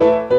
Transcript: you